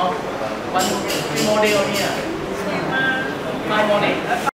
One three more day only ah. Five more day.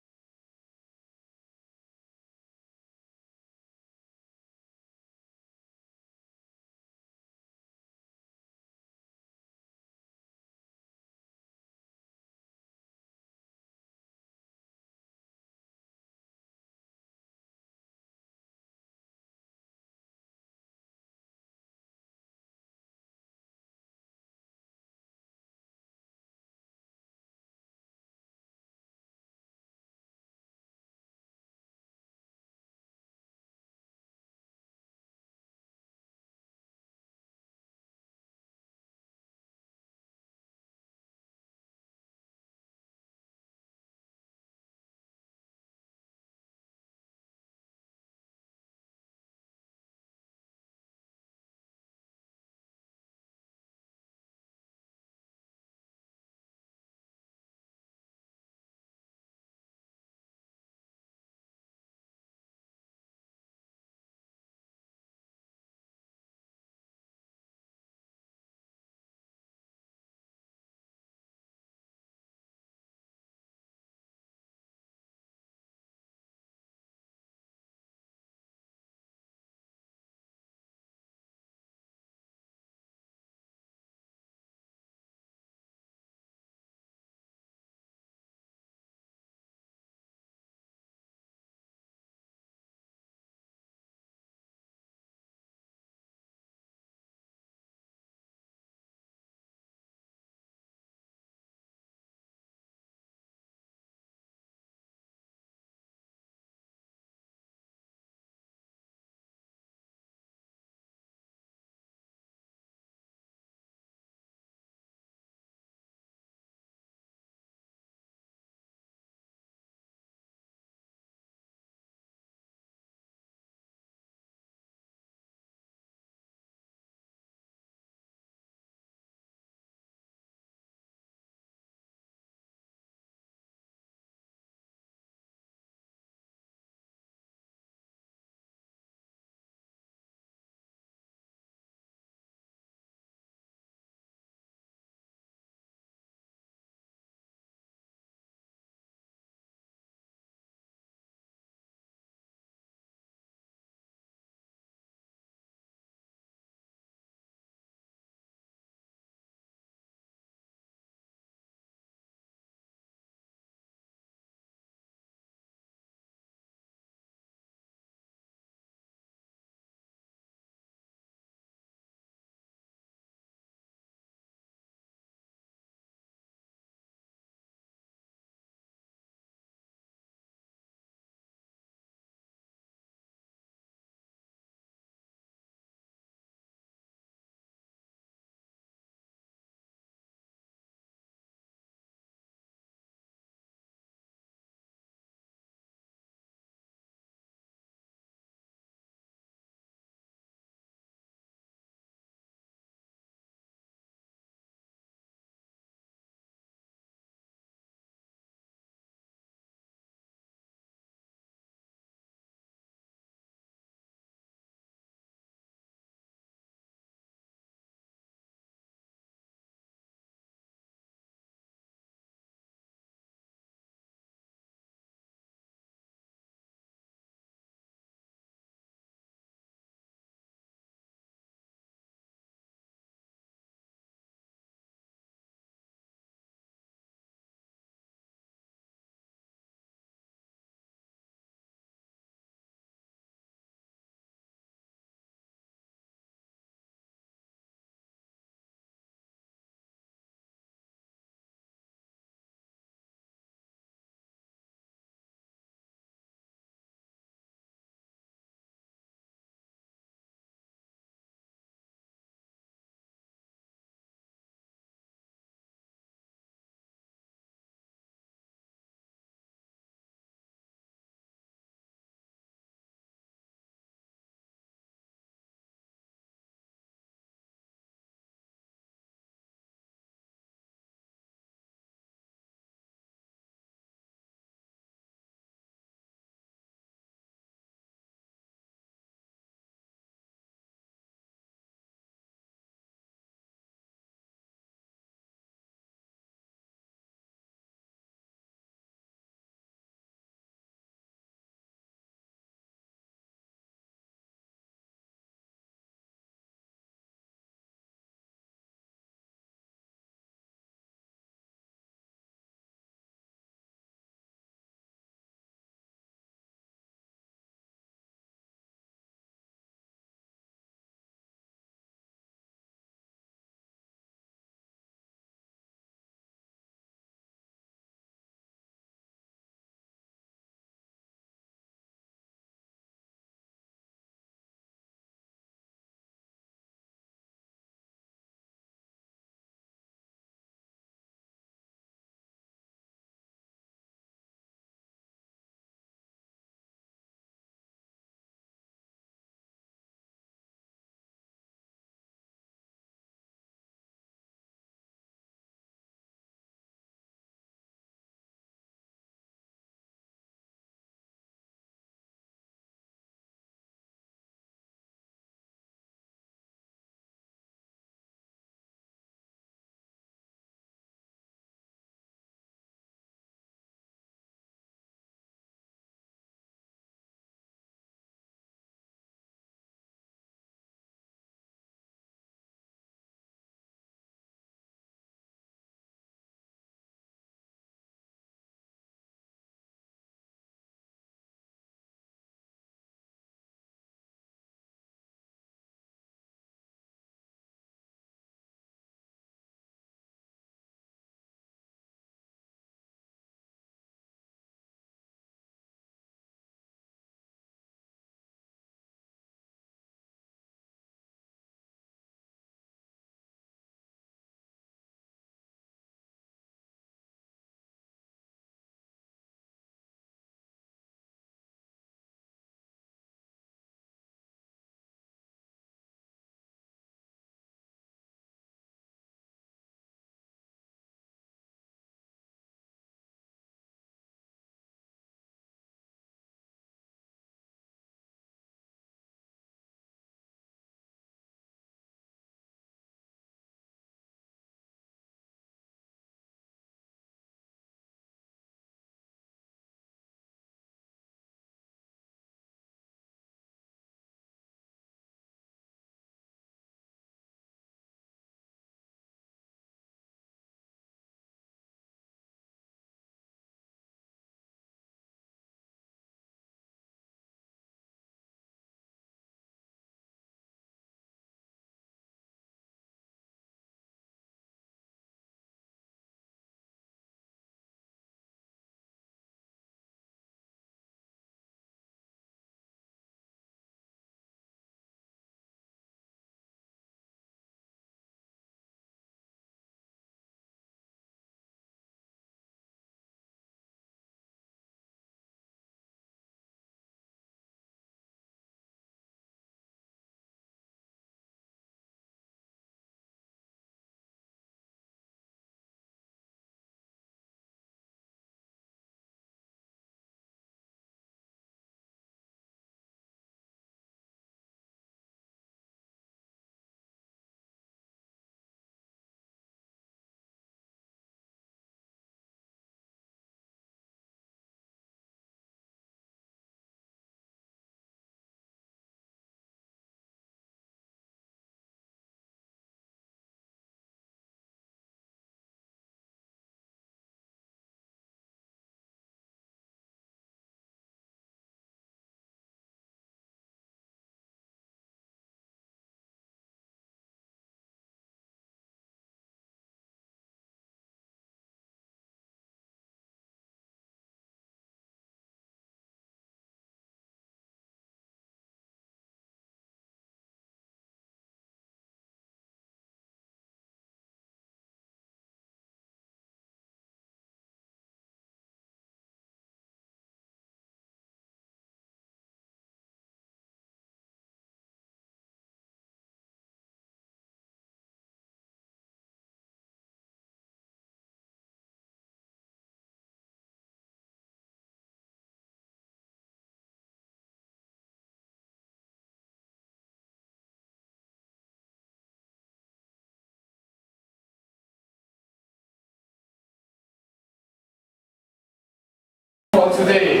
For today.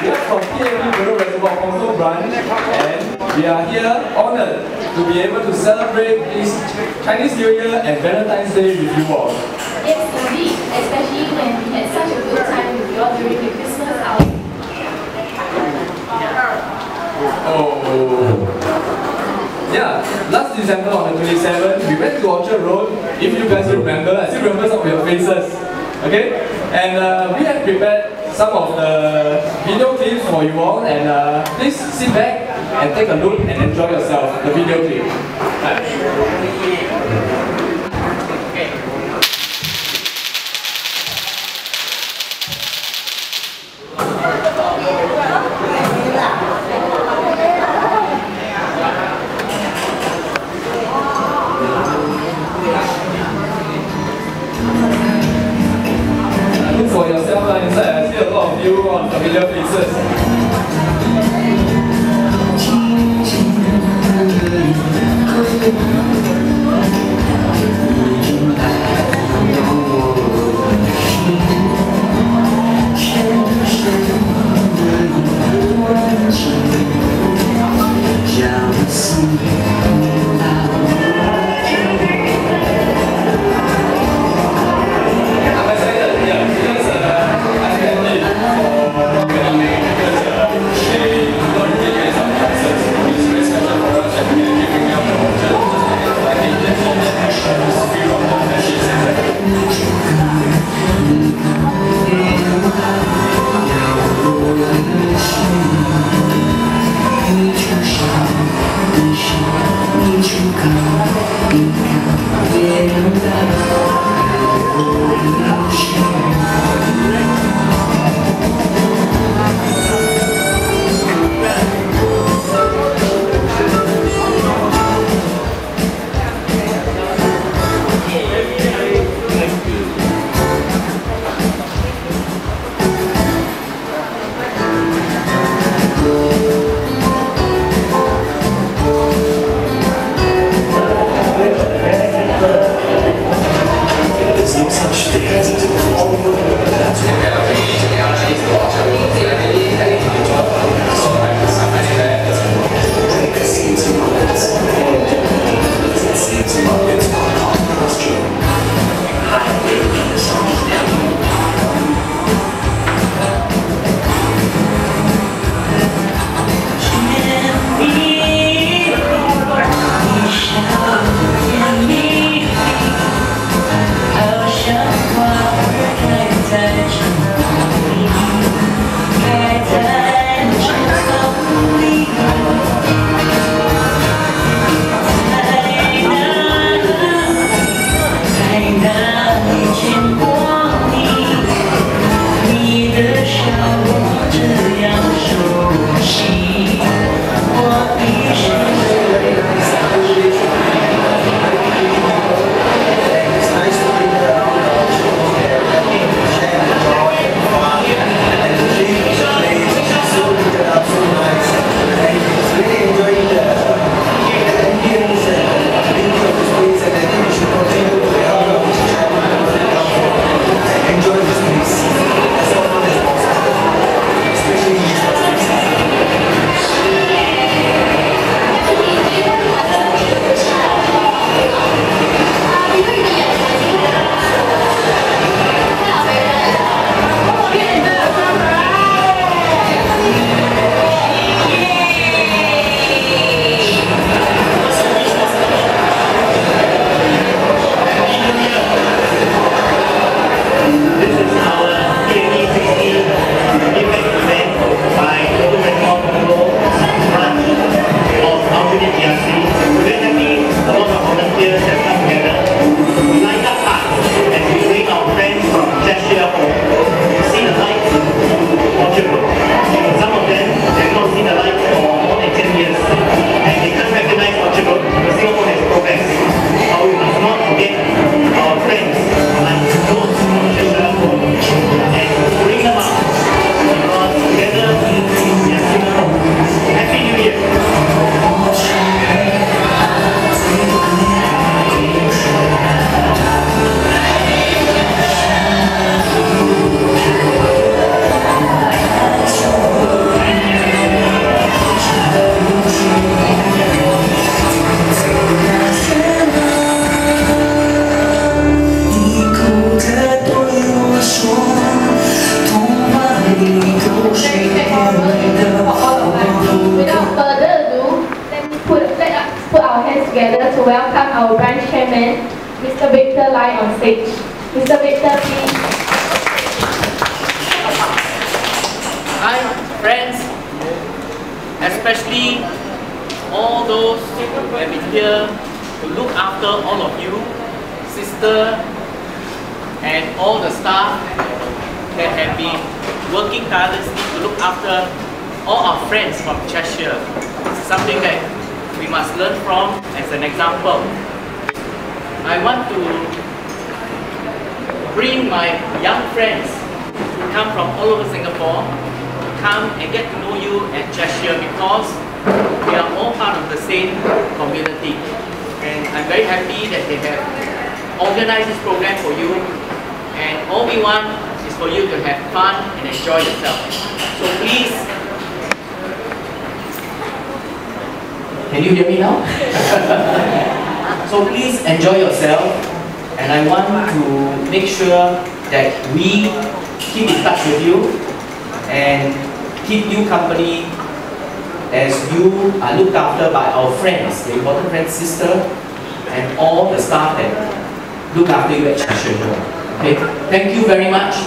We are from PMU Bedok Reservoir Punggol branch and we are here honored to be able to celebrate this Chinese New Year and Valentine's Day with you all. Yes, indeed, especially when we had such a good time with you all during the Christmas outing. Oh. Yeah, last December on the 27th, we went to Orchard Road. If you guys remember, I still remember some of your faces. Okay? And uh, we have prepared some of the video clips for you all. And uh, please sit back and take a look and enjoy yourself, the video clip. Right.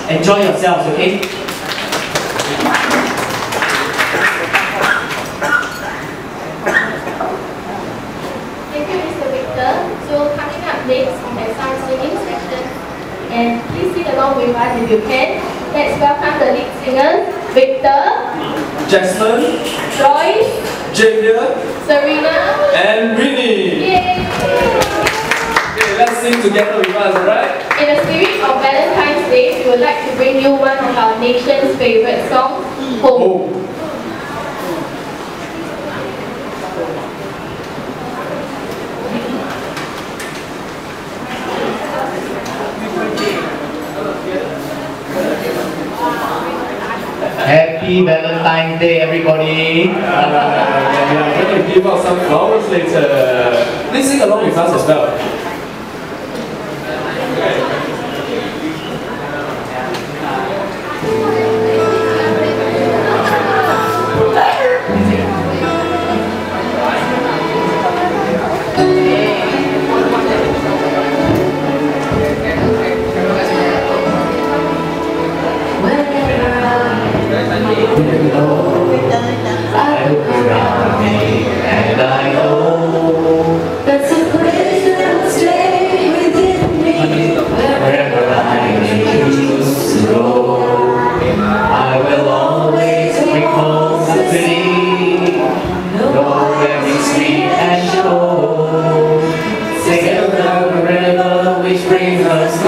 Enjoy yourselves, okay? nation's favorite song, Home. Oh. Happy Valentine's Day, everybody! We're going to give out some flowers later. 그